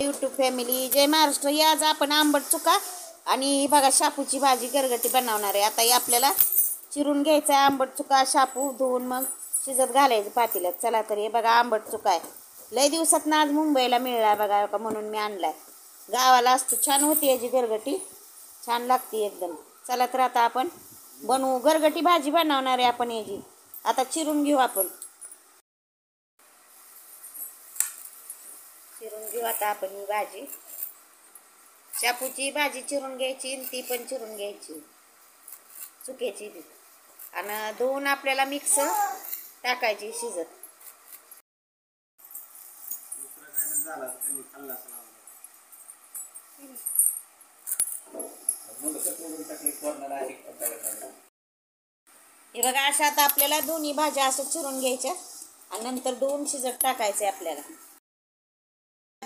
YouTube family जय महाराष्ट्र. ही आज आपण आंबट चुका आणि ही बघा शापूची भाजी गरगटी बनवणार आहे. आता ही आपल्याला चिरून घ्यायचं आहे. आंबट चुका शापू धुवून मग शिजत घालायचं पातीला चला तर हे बघा आंबट चुका आहे. लय दिवसात ना आज मुंबईला मिळला बघा का म्हणून मी आणलाय. गावाला असतो छान होती याची गरगटी छान लागते एकदम. चला तर आता आपण बनवू. गरगटी भाजी बनवणार आहे आपण याची. आता चिरून घेऊ आपण. घेऊ आता आपण ही भाजी. शापूची भाजी चिरून घ्यायची ती पण चिरून घ्यायची. चुक्याची बी. आणि दोन आपल्याला मिक्स टाकायची शिजत. हे बघा अशा आता आपल्याला दोन्ही भाज्या असं चिरून घ्यायच्या. आणि नंतर दोन शिजत टाकायचे आपल्याला.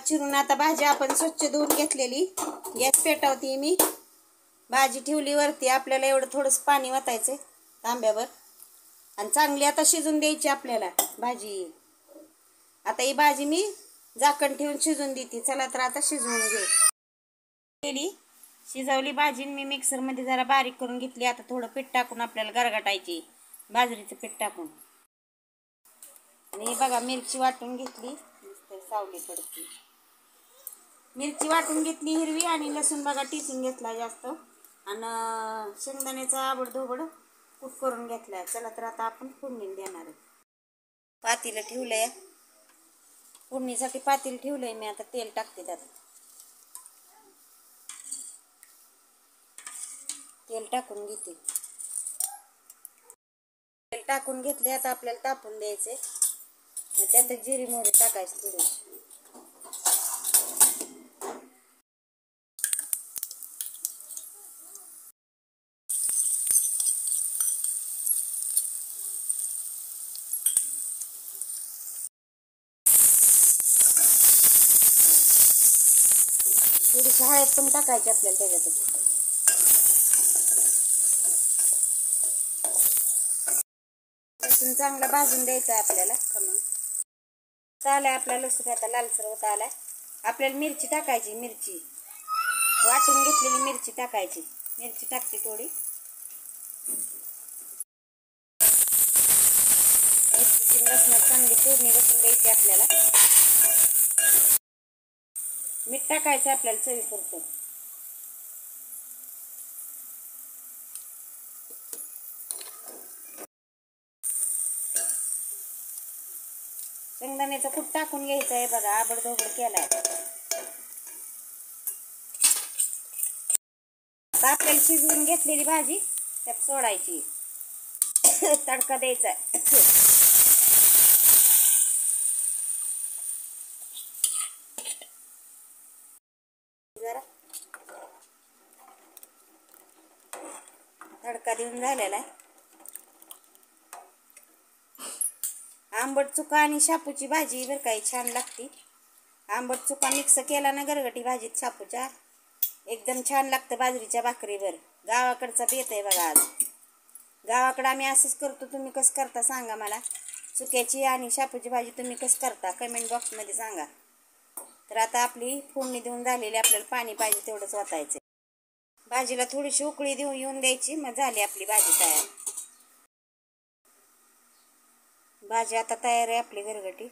चिरून आता भाजी आपण स्वच्छ धुवून घेतलेली. गॅस पेटावती मी. भाजी ठेवली वरती. आपल्याला एवढं थोडंसं पाणी वतायचं तांब्यावर. आणि चांगली आता शिजून द्यायची आपल्याला भाजी. आता ही भाजी मी झाकण ठेवून शिजून देते. चला तर आता शिजवून घेऊ. शिजवली भाजी मी मिक्सरमध्ये जरा बारीक करून घेतली. आता थोडं पीठ टाकून आपल्याला गरगाटायची. बाजरीचं पीठ टाकून. आणि बघा मिरची वाटून घेतली. सावली पडते. मिरची वाटून घेतली हिरवी आणि लसूण बघा टिचून घेतला जास्त. आणि शेंगदाण्याचा आबड धोबड कूट करून घेतलाय चला तर आता आपण फोडणी देणार आहे. पातीला ठेवलंय. फोडणीसाठी पातील ठेवलंय मी आता तेल टाकते त्यात. तेल टाकून घेते. तेल टाकून घेतले आता आपल्याला तापून द्यायचे मग त्यात जिरी मोहरी टाकायची थोडी थोडीशी हळद पण टाकायची आपल्याला त्याच्यातच. लसूण चांगला भाजून द्यायचा आहे आपल्याला खमंग चालाय आपला लसूण आता लालसर होत आलाय. आपल्याला मिरची टाकायची मिरची. वाटून घेतलेली मिरची टाकायची. मिरची टाकते थोडी. मिरचीची लसणात चांगली फोडणी बसून द्यायची आपल्याला. मीठ टाकायचं आपल्याला चवीपुरतं. शेंगदाण्याचं कूट टाकून घ्यायचं आहे बघा आबडधोबड केलाय. आता आपल्याला शिजवून घेतलेली भाजी त्यात सोडायची. तडका द्यायचा जरा तडका देऊन झालेला आहे. आंबट चुका आणि शापूची भाजी बरं काही छान लागते. आंबट चुका मिक्स केला ना गरगटी भाजीत शापूच्या. एकदम छान लागतं बाजरीच्या भाकरीवर. गावाकडचा बेत आहे बघा आज. गावाकडं आम्ही असंच करतो तुम्ही कसं करता सांगा मला. चुक्याची आणि शापूची भाजी तुम्ही कसं करता कमेंट बॉक्समध्ये सांगा. तर आता आपली फोडणी देऊन झालेली आपल्याला पाणी पाहिजे तेवढंच वाचायचं भाजीला थोडीशी उकळी देऊन येऊन द्यायची. मग झाली आपली भाजी तयार. भाजी आता तयार आहे आपली घरगटी